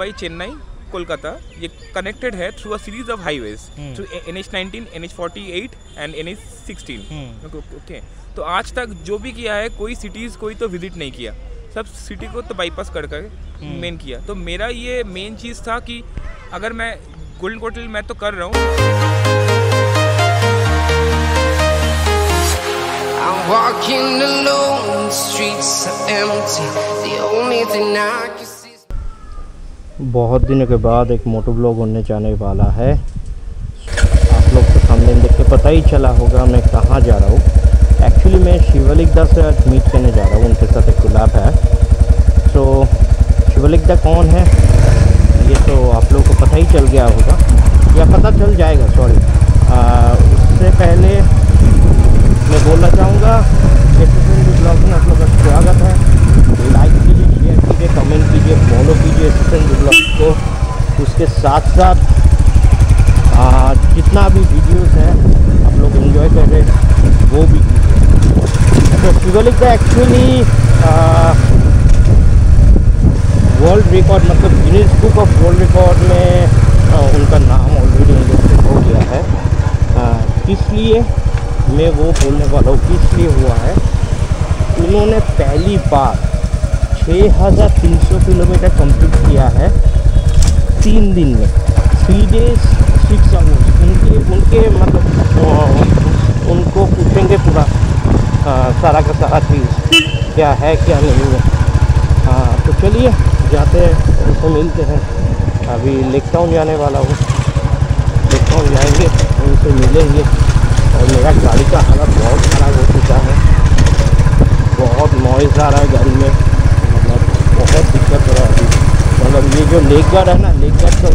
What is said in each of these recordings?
मुंबई चेन्नई कोलकाता ये कनेक्टेड है through a series of highways through N H nineteen N H forty eight and N H sixteen okay तो आज तक जो भी किया है कोई सिटीज़ कोई तो विज़िट नहीं किया। सब सिटी को तो बाईपास कर कर मेन किया। तो मेरा ये मेन चीज़ था कि अगर मैं गोल्डन कोटल मैं तो कर रहा हूँ। बहुत दिनों के बाद एक मोटो ब्लॉग होने जाने वाला है। आप लोग को सामने देख के पता ही चला होगा मैं कहाँ जा रहा हूँ। एक्चुअली मैं शिवलिक दा से आज मीट करने जा रहा हूँ। उनके साथ एक गुलाब है। तो शिवलिक दा कौन है? ये तो आप लोगों को पता ही चल गया होगा। या पता चल जाएगा सॉरी उससे पहले मैं बोलना चाहूँगा ब्लॉग में आप लोगों का स्वागत है। लाइक कीजिए कमेंट कीजिए फॉलो कीजिए एस ब्लॉग को। उसके साथ साथ आ, जितना भी वीडियोस हैं आप लोग एंजॉय कर रहे हैं वो भी कीजिए। तो शिवलिक का एक्चुअली वर्ल्ड रिकॉर्ड मतलब Guinness book of world record में आ, उनका नाम ऑलरेडी इंडस्ट्री हो गया है। इसलिए मैं वो बोलने वाला हूँ किस लिए हुआ है? उन्होंने पहली बार 6300 किलोमीटर कंप्लीट किया है। तीन दिन में। थ्री डेज़ सिक्स आवर्स उनके उनके मतलब उनको पूछेंगे पूरा सारा का सारा चीज़, क्या है, क्या नहीं है। हाँ तो चलिए, जाते हैं, उनको मिलते हैं। अभी लेक टाउन जाने वाला हूँ। लेक टाउन जाएँगे, उनसे मिलेंगे। और मेरा गाड़ी का हालत बहुत ख़राब हो चुका है। बहुत नॉइज़ आ रहा है गाड़ी में। बहुत दिक्कत हो रहा है अभी। मतलब ये जो लेग गार्ड है ना लेग गार्ड का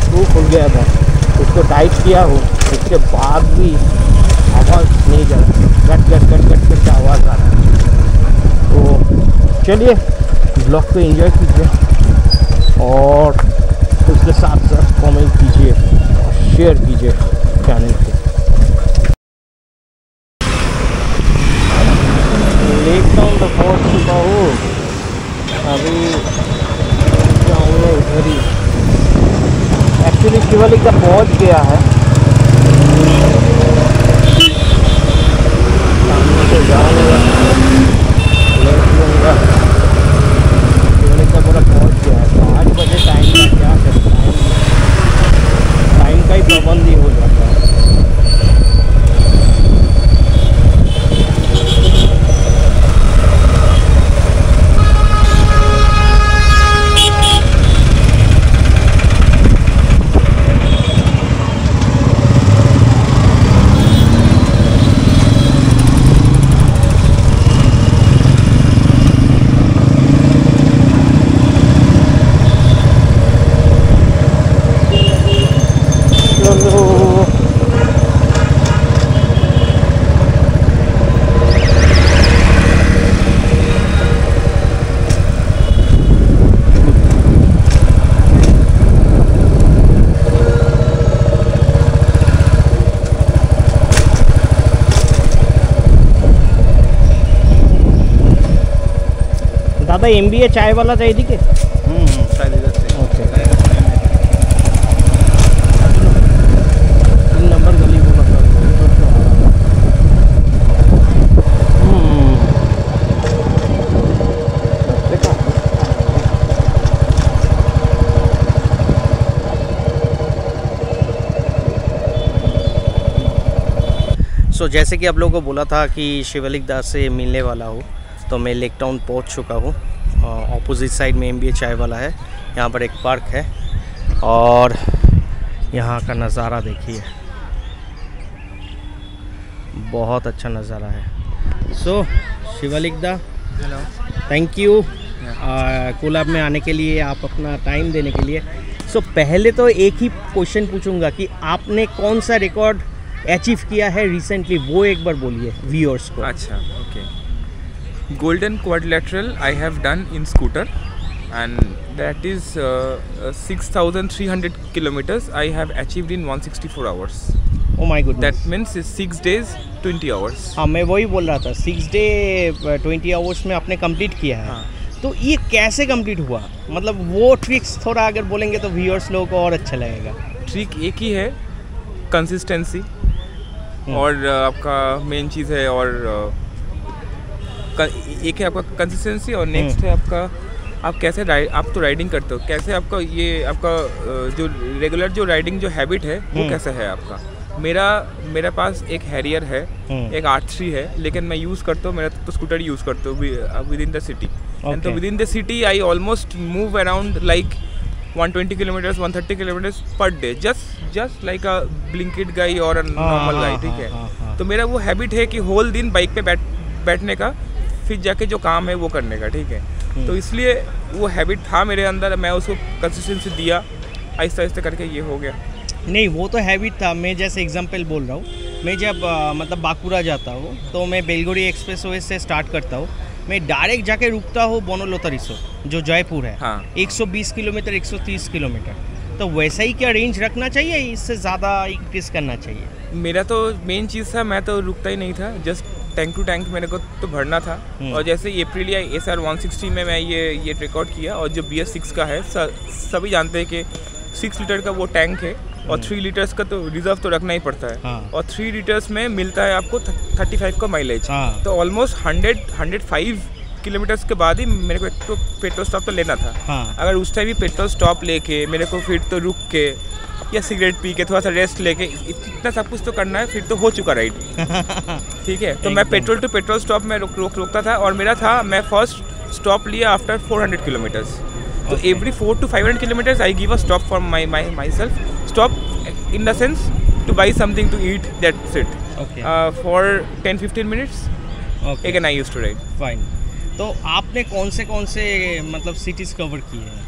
स्क्रू खुल गया था उसको टाइट किया हो, उसके बाद भी आवाज़ नहीं जा रहा। गट गट गट गट करके आवाज़ आ रहा है। तो चलिए ब्लॉग को एंजॉय कीजिए और उसके साथ साथ कमेंट कीजिए और शेयर कीजिए चैनल को। लेक टाउन तो पहुँच हूँ अभी जाऊँगा उधर ही? एक्चुअली शिवलिक का पहुँच गया है। सामने से का पूरा पहुँच गया है। पाँच बजे टाइम का क्या टाइम टाइम का ही पाबंद ही हो जाता है। दादा एम बी ए चाय वाला चाहिए थी के शायद ओके। नंबर गली को हम्म। सो जैसे कि आप लोगों को बोला था कि शिवलिक दास से मिलने वाला हूँ तो मैं लेक टाउन पहुँच चुका हूँ। ऑपोजिट साइड में एम चाय वाला है। यहाँ पर एक पार्क है और यहाँ का नज़ारा देखिए। बहुत अच्छा नज़ारा है। सो so, शिवलिक दा हेलो थैंक यू कोलाब में आने के लिए आप अपना टाइम देने के लिए। सो so, पहले तो एक ही क्वेश्चन पूछूँगा कि आपने कौन सा रिकॉर्ड अचीव किया है रिसेंटली वो एक बार बोलिए व्यूअर्स को। अच्छा okay okay. Golden quadrilateral i have done in scooter and that is uh, uh, 6300 kilometers i have achieved in 164 hours. Oh my good that means 6 days 20 hours. हाँ मैं वही बोल रहा था सिक्स डे ट्वेंटी आवर्स में आपने complete किया है। हाँ। तो ये कैसे कंप्लीट हुआ? मतलब वो ट्रिक्स थोड़ा अगर बोलेंगे तो व्यूअर्स लोगों को और अच्छा लगेगा। ट्रिक एक ही है कंसिस्टेंसी हम्म। और आपका मेन चीज़ है और क- एक है आपका कंसिस्टेंसी और नेक्स्ट हम्म। है आपका आप कैसे राइड आप तो राइडिंग करते हो कैसे आपका ये आपका जो रेगुलर जो राइडिंग जो हैबिट है वो हम्म। कैसा है आपका मेरा मेरे पास एक हैरियर है हम्म। एक आर थ्री है लेकिन मैं यूज़ करता हूँ मेरा तो स्कूटर यूज़ करता हूँ within the city and तो within the city I almost move around like 120 kilometers 130 kilometers per day just just like a blinkit guy or a normal guy हाँ, ठीक हाँ, हाँ, हाँ। है तो मेरा वो हैबिट है कि होल दिन बाइक पे बैठ बैठने का फिर जाके जो काम है वो करने का ठीक है? हम्म। तो इसलिए वो हैबिट था मेरे अंदर मैं उसको कंसिस्टेंसी दिया आहिस्ता आहिस्ता करके ये हो गया। नहीं वो तो हैबिट था। मैं जैसे एग्जांपल बोल रहा हूँ मैं जब अ, मतलब बाकुरा जाता हूँ तो मैं बेलगोरी एक्सप्रेस वे से स्टार्ट करता हूँ। मैं डायरेक्ट जाके रुकता हूँ बोनोलोतरिसो जो जयपुर है। हाँ। 120 किलोमीटर 130 किलोमीटर। तो वैसा ही क्या रेंज रखना चाहिए? इससे ज़्यादा इंक्रीज करना चाहिए? मेरा तो मेन चीज़ था मैं तो रुकता ही नहीं था। जस्ट टैंक टू टैंक मेरे को तो भरना था हम्म। और जैसे अप्रैल या एस आर वन सिक्सटी में मैं ये ये रिकॉर्ड किया और जो बी एस सिक्स का है सभी जानते हैं कि सिक्स लीटर का वो टैंक है और थ्री लीटर्स का तो रिज़र्व तो रखना ही पड़ता है हम्म। हाँ। और थ्री लीटर्स में मिलता है आपको थर्टी फाइव का माइलेज हाँ। तो almost hundred hundred five kilometers के बाद ही मेरे को एक तो पेट्रोल स्टॉप तो लेना था हाँ। अगर उस टाइम भी पेट्रोल स्टॉप लेके मेरे को फिर तो रुक के या सिगरेट पी के थोड़ा सा रेस्ट लेके इतना सब कुछ तो करना है फिर तो हो चुका राइड ठीक है? तो मैं पेट्रोल टू पेट्रोल स्टॉप में रोक रुक रुकता था और मेरा था मैं फ़र्स्ट स्टॉप लिया आफ्टर 400 किलोमीटर्स तो every four to five hundred kilometers I give a stop for my my myself stop in the sense to buy something to eat that it for ten fifteen minutes again I use to ride fine तो आपने कौन से कौन से मतलब cities cover किए हैं?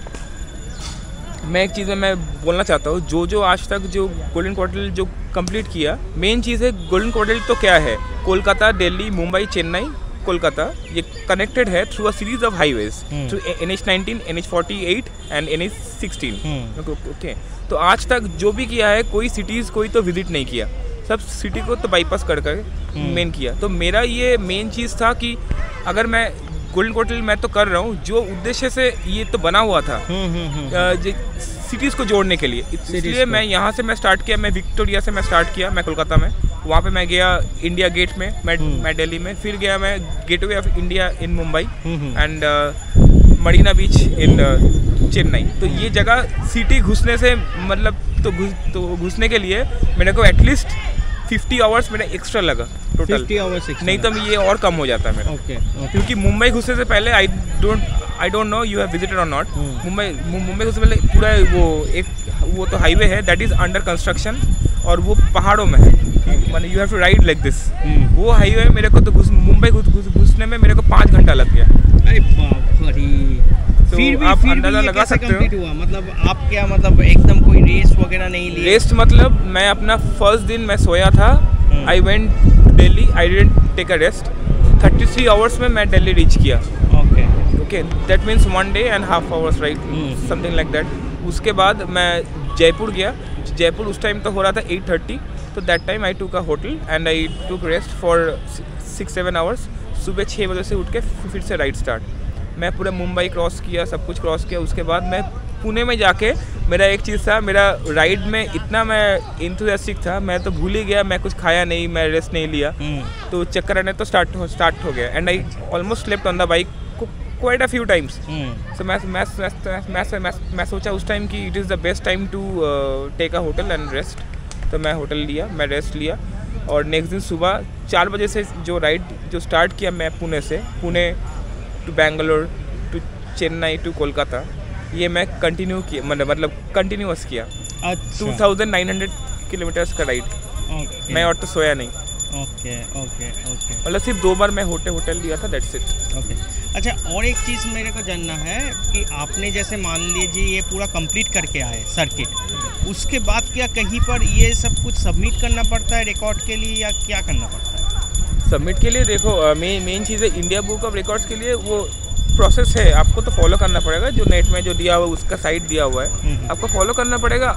मैं एक चीज़ में मैं बोलना चाहता हूँ जो जो आज तक जो गोल्डन क्वार्टर जो कंप्लीट किया मेन चीज़ है गोल्डन क्वार्टर तो क्या है कोलकाता दिल्ली मुंबई चेन्नई कोलकाता ये कनेक्टेड है through a series of highways. Through N H nineteen N H forty eight and N H sixteen. Okay तो आज तक जो भी किया है कोई सिटीज़ कोई तो विज़िट नहीं किया सब सिटी को तो बाईपास कर कर. मेन किया तो मेरा ये मेन चीज़ था कि अगर मैं गोल्डन क्वार्टर मैं तो कर रहा हूँ जो उद्देश्य से ये तो बना हुआ था हम्म हम्म सिटीज़ को जोड़ने के लिए। इसलिए मैं यहाँ से मैं स्टार्ट किया मैं विक्टोरिया से मैं स्टार्ट किया मैं कोलकाता में। वहाँ पे मैं गया इंडिया गेट में मैं हम्म। मैं दिल्ली में फिर गया मैं gateway of India in Mumbai hmm, hmm. And Marina beach in Chennai तो ये जगह सिटी घुसने से मतलब तो घुस तो घुसने के लिए मेरे को एटलीस्ट 50 आवर्स मेरा एक्स्ट्रा लगा। टोटल नहीं तो ये और कम हो जाता है मेरा। ओके क्योंकि मुंबई घुसने से पहले I don't I don't know you have visited और नॉट। मुंबई मुंबई घुसने पहले पूरा वो एक वो तो हाईवे है दैट इज़ अंडर कंस्ट्रक्शन और वो पहाड़ों में है। माने you have to ride like this. वो हाईवे मेरे को तो घुस मुंबई घुस घुस- घुसने में मेरे को पाँच घंटा लग गया। अरे बाप रे। तो फिर भी आप फिर अंदाज़ा भी लगा सकते हो। हुआ? मतलब आप क्या मतलब एकदम कोई रेस वगैरह नहीं लिए? रेस्ट मतलब मैं अपना फ़र्स्ट दिन मैं सोया था। I went Delhi I didn't take a rest thirty three hours में मैं दिल्ली रीच किया। Okay okay that means one day and half hours right. Something like that उसके बाद मैं जयपुर गया। जयपुर उस टाइम तो हो रहा था एट थर्टी तो that time I took a hotel and I took rest for six seven hours सुबह छः बजे से उठ के फिर से राइड स्टार्ट मैं पूरा मुंबई क्रॉस किया सब कुछ क्रॉस किया। उसके बाद मैं पुणे में जाके मेरा एक चीज़ था मेरा राइड में इतना मैं इंथुजियास्टिक था मैं तो भूल ही गया मैं कुछ खाया नहीं मैं रेस्ट नहीं लिया। हम्म, तो चक्कर आने तो स्टार्ट हो स्टार्ट हो गया। And I almost slept on the bike quite a few times so मैं मैं मैं मैं मैं मैं सोचा उस टाइम कि it is the best time to take a hotel and rest तो मैं होटल लिया मैं रेस्ट लिया। और नेक्स्ट दिन सुबह चार बजे से जो राइड जो स्टार्ट किया मैं पुणे से Pune to Bangalore to Chennai to Kolkata ये मैं कंटिन्यू किया मतलब मतलब कंटिन्यूस किया। Two thousand nine hundred kilometres का राइड मैं और तो सोया नहीं। ओके ओके ओके मतलब सिर्फ़ दो बार मैं होटल होटल लिया था दैट्स इट ओके अच्छा और एक चीज़ मेरे को जानना है कि आपने जैसे मान लीजिए ये पूरा कंप्लीट करके आए सर्किट उसके बाद क्या कहीं पर ये सब कुछ सबमिट करना पड़ता है रिकॉर्ड के लिए या क्या करना पड़ता है? सबमिट के लिए देखो मेन मेन चीज़ है इंडिया बुक ऑफ़ रिकॉर्ड्स के लिए वो प्रोसेस है आपको तो फॉलो करना पड़ेगा। जो नेट में जो दिया हुआ है उसका साइट दिया हुआ है। हम्म। आपको फॉलो करना पड़ेगा।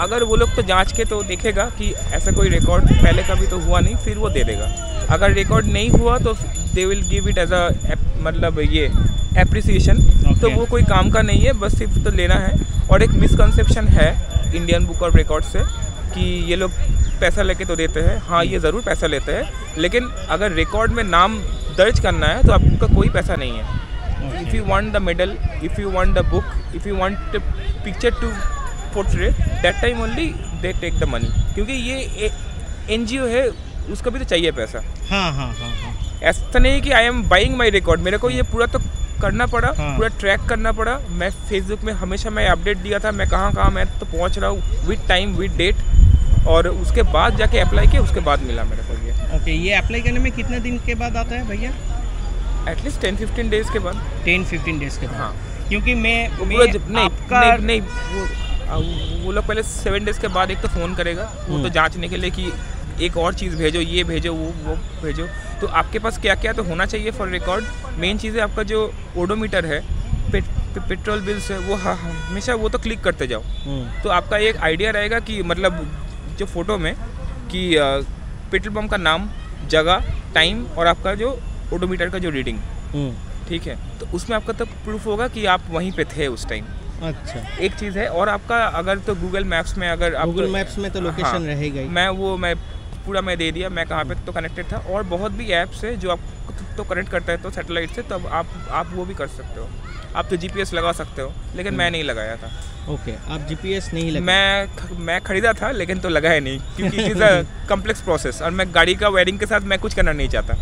अगर वो लोग तो जाँच के तो देखेगा कि ऐसा कोई रिकॉर्ड पहले कभी तो हुआ नहीं फिर वो दे देगा। अगर रिकॉर्ड नहीं हुआ तो they will give it as a मतलब ये एप्रिसिएशन तो वो कोई काम का नहीं है बस सिर्फ़ तो लेना है। और एक मिसकंसेप्शन है इंडियन बुक ऑफ़ रिकॉर्ड से कि ये लोग पैसा लेके तो देते हैं। हाँ ये ज़रूर पैसा लेते हैं। लेकिन अगर रिकॉर्ड में नाम दर्ज करना है तो आपका कोई पैसा नहीं है। If you want the medal if you want the book if you want picture to portray that time only they take the money क्योंकि ये एनजीओ है उसको भी तो चाहिए पैसा। हाँ हाँ हाँ हाँ। ऐसा नहीं कि I am buying my record मेरे को ये पूरा तो करना पड़ा हाँ। पूरा ट्रैक करना पड़ा। मैं फेसबुक में हमेशा मैं अपडेट दिया था मैं कहाँ कहाँ मैं तो पहुँच रहा हूँ विद टाइम विद डेट और उसके बाद जाके अप्लाई किया उसके बाद मिला मेरे को ये। ओके ये अप्लाई करने में कितने दिन के बाद आता है भैया? एटलीस्ट टेन फिफ्टीन डेज़ के बाद। टेन फिफ्टीन डेज़ के बाद। हाँ। क्योंकि मैं, मैं नहीं आपका नहीं नहीं वो वो लोग पहले सेवन डेज़ के बाद एक तो फ़ोन करेगा वो हम्म। तो जांचने के लिए कि एक और चीज़ भेजो ये भेजो वो वो भेजो। तो आपके पास क्या क्या तो होना चाहिए फॉर रिकॉर्ड मेन चीज़ है आपका जो ओडोमीटर है पे, पे, पेट्रोल बिल्स है वो हमेशा वो तो क्लिक करते जाओ। हम्म, तो आपका एक आइडिया रहेगा कि मतलब जो फ़ोटो में कि पेट्रोल पम्प का नाम जगह टाइम और आपका जो ओडोमीटर का जो रीडिंग हम्म, ठीक है? तो उसमें आपका तो प्रूफ होगा कि आप वहीं पे थे उस टाइम अच्छा। एक चीज़ है और आपका अगर तो गूगल मैप्स में अगर आप गूगल मैप्स में तो लोकेशन हाँ, रहेगा मैं वो मैं पूरा मैं दे दिया मैं कहाँ पे तो कनेक्टेड था। और बहुत भी ऐप्स है जो आप तो कनेक्ट करता है तो सैटेलाइट से तब आप आप वो भी कर सकते हो। आप तो जीपीएस लगा सकते हो लेकिन मैं नहीं लगाया था। ओके आप जीपीएस नहीं लगा। मैं मैं खरीदा था लेकिन तो लगाया नहीं क्योंकि it is a complex process और मैं गाड़ी का वायरिंग के साथ मैं कुछ करना नहीं चाहता।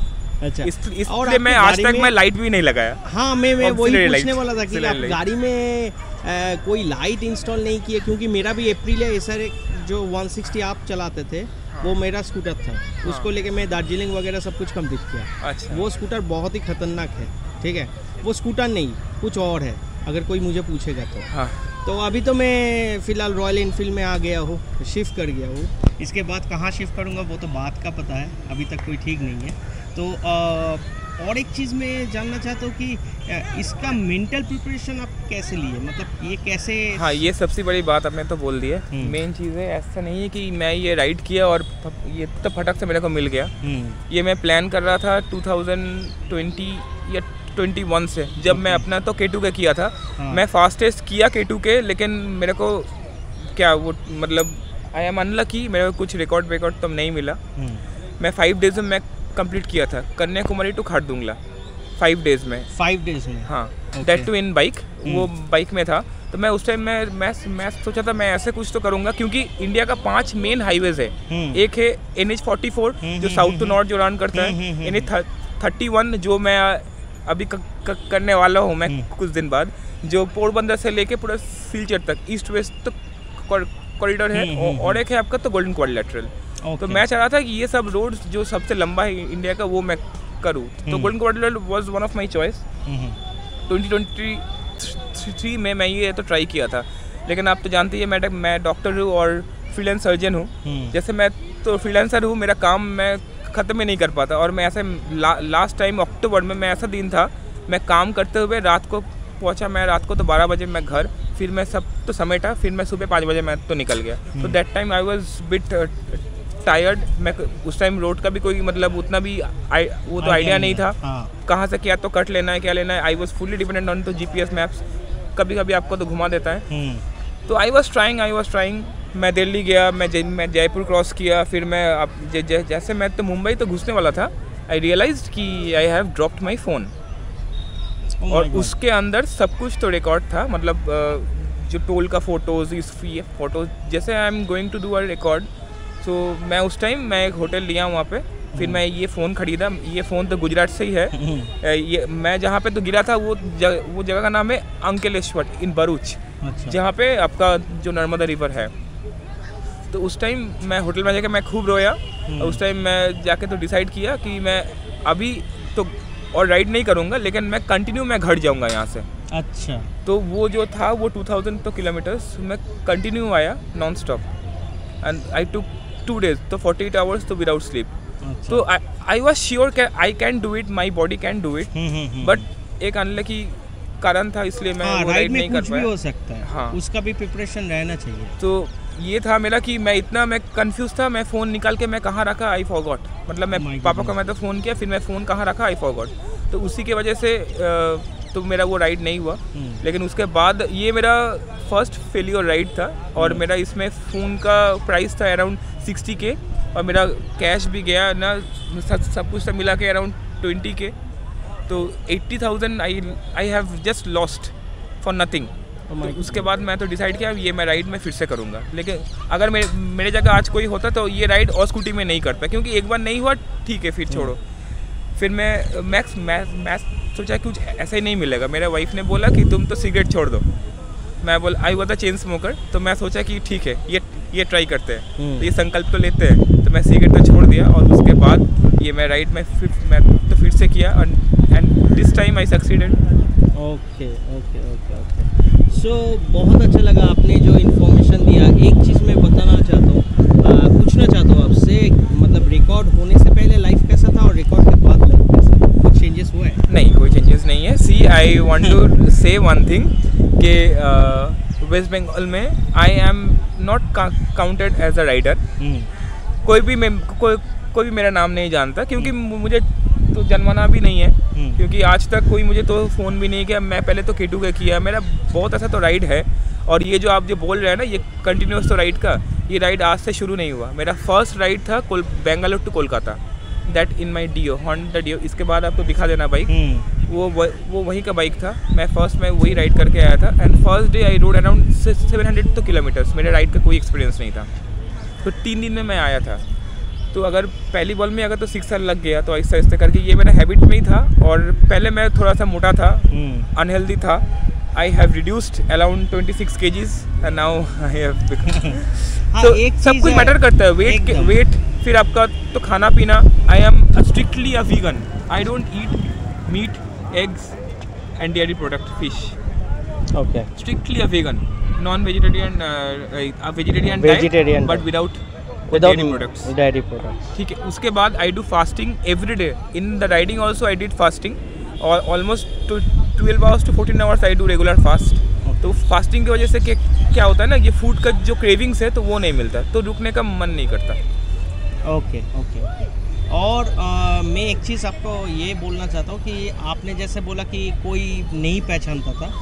अच्छा। इस और इसलिए मैं आज तक मैं लाइट भी नहीं लगाया। हाँ मैं मैं वही पूछने वाला था कि आप गाड़ी में अ, कोई लाइट इंस्टॉल नहीं किए? क्योंकि मेरा भी अप्रैल है सर जो 160 आप चलाते थे वो मेरा स्कूटर था। हाँ। उसको लेके मैं दार्जिलिंग वगैरह सब कुछ कंप्लीट किया। अच्छा। वो स्कूटर बहुत ही खतरनाक है ठीक है? वो स्कूटर नहीं कुछ और है अगर कोई मुझे पूछेगा तो। हाँ। तो अभी तो मैं फ़िलहाल रॉयल इनफील्ड में आ गया हूँ शिफ्ट कर गया हूँ। इसके बाद कहाँ शिफ्ट करूँगा वो तो बात का पता है अभी तक कोई ठीक नहीं है। तो अ, और एक चीज़ मैं जानना चाहता हूँ कि इसका मेंटल प्रिपरेशन आप कैसे लिए? मतलब ये कैसे हाँ ये सबसे बड़ी बात आपने तो बोल दी है। हम्म। मेन चीज़ है ऐसा नहीं है कि मैं ये राइड किया और ये तो फटक से मेरे को मिल गया। हम्म, ये मैं प्लान कर रहा था 2020 या 21 से। जब मैं अपना तो के टू का किया था। हाँ। मैं फास्टेस्ट किया के टू के लेकिन मेरे को क्या वो मतलब आई एम अनलकी मेरे को कुछ रिकॉर्ड रिकॉर्ड तो नहीं मिला। हम्म, मैं फाइव डेज़ में मैं कंप्लीट किया था। Kanyakumari to Khardung La. Five days में। फाइव डेज़ में? हाँ. दैट टू इन बाइक वो। बाइक में था। तो मैं उस टाइम मैं मैं मैं सोचा था मैं ऐसे कुछ तो करूँगा क्योंकि इंडिया का पाँच मेन हाईवेज है। एक है एन एच फोर्टी फोर जो साउथ टू नॉर्थ जो रन करता है। एन एच थर्टी वन जो मैं अभी क, क, करने वाला हूँ मैं हम्म। कुछ दिन बाद जो पोरबंदर से लेके पूरा सिलचर तक ईस्ट वेस्ट तक कॉरिडोर है। हम्म, और- हम्म, एक है आपका तो गोल्डन क्वाड्रिलेटरल तो मैं चाह रहा था कि ये सब रोड जो सबसे लंबा है इंडिया का वो मैं करूँ। तो हम्म। Golden quadrilateral was one of my choice twenty twenty three में मैं ये तो ट्राई किया था। लेकिन आप तो जानते ही हैं मैं मैं डॉक्टर हूँ और फ्रीलांस सर्जन हूँ। हम्म, जैसे मैं तो फ्रीलांसर हूँ मेरा काम मैं ख़त्म ही नहीं कर पाता। और मैं ऐसे ला, लास्ट टाइम अक्टूबर में मैं ऐसा दिन था मैं काम करते हुए रात को पहुँचा मैं रात को तो 12 बजे मैं घर फिर मैं सब तो समेटा फिर मैं सुबह पाँच बजे मैं तो निकल गया। तो that time I was bit tired मैं उस टाइम रोड का भी कोई मतलब उतना भी आई, वो तो आइडिया नहीं था। हाँ। कहाँ से क्या तो कट लेना है क्या लेना है I was fully dependent on तो जी पी एस मैप्स कभी कभी आपको तो घुमा देता है। हम्म, तो I was trying I was trying मैं दिल्ली गया मैं जय मैं जयपुर क्रॉस किया फिर मैं अब ज, ज, जैसे मैं तो मुंबई तो घुसने वाला था। आई रियलाइज़ कि I have dropped my phone और उसके अंदर सब कुछ तो रिकॉर्ड था मतलब जो टोल का फ़ोटोज़ इस ये फ़ोटोज़ जैसे I am going to do a record so मैं उस टाइम मैं एक होटल लिया वहाँ पे। फिर मैं ये फ़ोन ख़रीदा। ये फ़ोन तो गुजरात से ही है। हम्म, ये मैं जहाँ पे तो गिरा था वो जग, वो जगह का नाम है अंकलेश्वर इन भरूच अच्छा। जहाँ पे आपका जो नर्मदा रिवर है। तो उस टाइम मैं होटल में जाके मैं खूब रोया। और उस टाइम मैं जाके तो डिसाइड किया कि मैं अभी तो और राइड नहीं करूँगा लेकिन मैं कंटिन्यू मैं घर जाऊँगा यहाँ से। अच्छा। तो वो जो था वो 2000 तो किलोमीटर्स मैं कंटिन्यू आया non stop and I two two days तो 48 आवर्स तो विदाउट स्लीप अच्छा। तो I was sure I can do it my body can do it but एक अनलकी कारण था इसलिए मैं हाँ वो राइड नहीं कर पाया। हो सकता है। हाँ। उसका भी प्रिपरेशन रहना चाहिए। तो ये था मेरा कि मैं इतना मैं कंफ्यूज था मैं फ़ोन निकाल के मैं कहाँ रखा आई फॉरगॉट मतलब मैं Oh पापा को मैं तो फ़ोन किया फिर मैं फ़ोन कहाँ रखा आई फॉरगॉट तो उसी के वजह से अ, तो मेरा वो राइड नहीं हुआ। हम्म। लेकिन उसके बाद ये मेरा फ़र्स्ट फेलियर राइड था और हम्म। मेरा इसमें फ़ोन का प्राइस था अराउंड सिक्सटी के और मेरा कैश भी गया ना सब सब कुछ सब मिला के around twenty K to eighty thousand I I have just lost for nothing उसके बाद मैं तो डिसाइड किया ये मैं राइड में फिर से करूँगा। लेकिन अगर मेरे मेरे जगह आज कोई होता तो ये राइड और स्कूटी में नहीं करता क्योंकि एक बार नहीं हुआ ठीक है फिर छोड़ो। फिर मैं मैक्स मैथ मैं सोचा कुछ ऐसा ही नहीं मिलेगा। मेरे वाइफ ने बोला कि तुम तो सिगरेट छोड़ दो। मैं बोल I was a chain smoker तो मैं सोचा कि ठीक है ये ये ट्राई करते हैं। हम्म। तो ये संकल्प तो लेते हैं। तो मैं सिगरेट तो छोड़ दिया और उसके बाद ये मैं राइड में फिर मैं तो फिर से किया and this time I succeeded okay okay okay okay so बहुत अच्छा लगा आपने जो इन्फॉर्मेशन दिया। एक चीज़ मैं बताना चाहता हूँ। पूछना चाहता हूँ आपसे मतलब रिकॉर्ड होने से पहले लाइफ कैसा था और रिकॉर्ड के बाद लाइफ कैसा था? कुछ चेंजेस हुआ है नहीं कोई चेंजेस नहीं है see I want to say one thing कि वेस्ट बंगाल में I am not counted as a rider कोई भी मैं कोई कोई भी मेरा नाम नहीं जानता क्योंकि मु- मुझे तो जन्माना भी नहीं है। हम्म। क्योंकि आज तक कोई मुझे तो फ़ोन भी नहीं किया मैं पहले तो केटू का किया मेरा बहुत ऐसा तो राइड है। और ये जो आप जो बोल रहे हैं ना ये कंटिन्यूस तो राइड का ये राइड आज से शुरू नहीं हुआ। मेरा फ़र्स्ट राइड था कोल Bangalore to Kolkata that in my Dio Honda Dio इसके बाद आपको दिखा देना बाइक हम्म, वो वो वो वहीं का बाइक था। मैं फ़र्स्ट में वही राइड करके आया था। And first day I rode around seven hundred तो किलोमीटर्स मेरे राइड का कोई एक्सपीरियंस नहीं था। तो तीन दिन में मैं आया था। तो अगर पहली बॉल में अगर तो सिक्स साल लग गया। तो आहिस्ता आहिस्ता करके ये मेरा हैबिट में ही था। और पहले मैं थोड़ा सा मोटा था। हम्म, अनहेल्दी था। I have reduced around twenty six K Gs and now I have तो एक सब कुछ मैटर करता है। वेट वेट फिर आपका तो खाना पीना I am strictly a vegan I don't eat meat eggs and dairy product fish okay uh, a vegetarian Vegetarian diet, but diet. without without dairy products. Dairy products ठीक है उसके बाद I do fasting every day in the riding also I did fasting और almost two twelve hours to fourteen hours I do regular fast तो fasting की वजह से क्या क्या होता है ना ये फ़ूड का जो क्रेविंग्स है तो वो नहीं मिलता. तो रुकने का मन नहीं करता. Okay okay okay. और अ, मैं एक चीज़ आपको ये बोलना चाहता हूँ कि आपने जैसे बोला कि कोई नहीं पहचानता था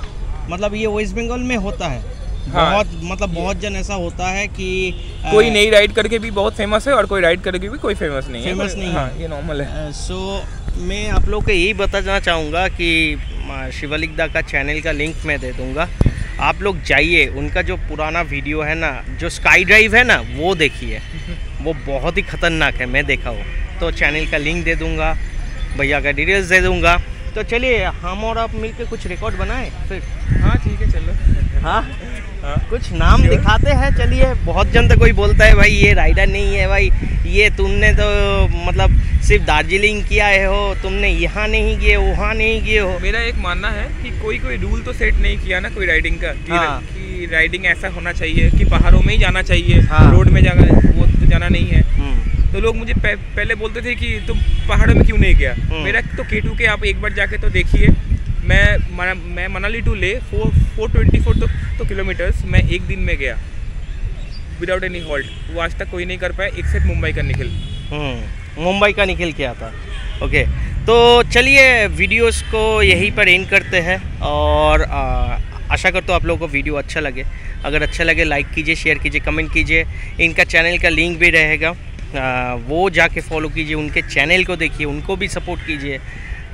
मतलब ये वेस्ट बंगाल में होता है। हाँ। बहुत मतलब बहुत जन ऐसा होता है कि कोई नई राइड करके भी बहुत फ़ेमस है और कोई राइड करके भी कोई फ़ेमस नहीं फ़ेमस है नहीं हाँ। है। ये नॉर्मल है। सो मैं आप लोग को यही बताना चाहूँगा कि अ, शिवलिक दा का चैनल का लिंक मैं दे दूँगा। आप लोग जाइए उनका जो पुराना वीडियो है ना जो स्काई ड्राइव है ना वो देखिए। वो बहुत ही खतरनाक है मैं देखा हूँ तो चैनल का लिंक दे दूँगा भैया का डिटेल्स दे दूँगा। तो चलिए हम और आप मिलके कुछ रिकॉर्ड बनाए फिर। हाँ ठीक है चलो। हाँ? हाँ। कुछ नाम Sure. दिखाते हैं चलिए। बहुत जन तो कोई बोलता है भाई ये राइडर नहीं है भाई ये तुमने तो मतलब सिर्फ़ दार्जिलिंग किया है हो तुमने यहाँ नहीं किए वहाँ नहीं किए हो। मेरा एक मानना है कि कोई कोई रूल तो सेट नहीं किया ना कोई राइडिंग का कि, हाँ। कि राइडिंग ऐसा होना चाहिए कि पहाड़ों में ही जाना चाहिए हाँ। रोड में जाना वो जाना नहीं है। हम्म, तो लोग मुझे पह, पहले बोलते थे कि तुम पहाड़ों में क्यों नहीं गया? हम्म। मेरा तो केटू के आप एक बार जाके तो देखिए। मैं मना, मैं Manali to Leh four four twenty four तो, तो किलोमीटर्स मैं एक दिन में गया। विदाउट एनी हॉल्ट वो आज तक कोई नहीं कर पाया एक्सेप्ट मुंबई का निखिल। हम्म, मुंबई का निखिल किया था? ओके तो चलिए वीडियोस को यहीं पर एंड करते हैं और आ, आशा करता हूँ आप लोगों को वीडियो अच्छा लगे। अगर अच्छा लगे लाइक कीजिए शेयर कीजिए कमेंट कीजिए। इनका चैनल का लिंक भी रहेगा। वो जाके फॉलो कीजिए उनके चैनल को देखिए उनको भी सपोर्ट कीजिए।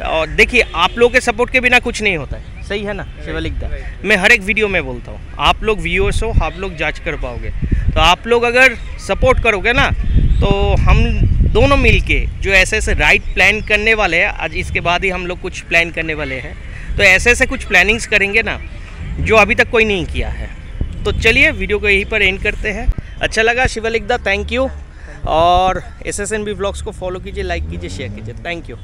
और देखिए आप लोगों के सपोर्ट के बिना कुछ नहीं होता है। सही है ना शिवलिक दा? मैं हर एक वीडियो में बोलता हूँ आप लोग व्यूअर्स हो आप लोग जाँच कर पाओगे। तो आप लोग अगर सपोर्ट करोगे ना तो हम दोनों मिलके जो ऐसे ऐसे राइट प्लान करने वाले हैं आज इसके बाद ही हम लोग कुछ प्लान करने वाले हैं। तो ऐसे ऐसे कुछ प्लानिंग्स करेंगे ना जो अभी तक कोई नहीं किया है। तो चलिए, वीडियो को यहीं पर एंड करते हैं। अच्छा लगा शिवल एकदा थैंक यू और S S N B blogs को फॉलो कीजिए लाइक कीजिए शेयर कीजिए। Thank you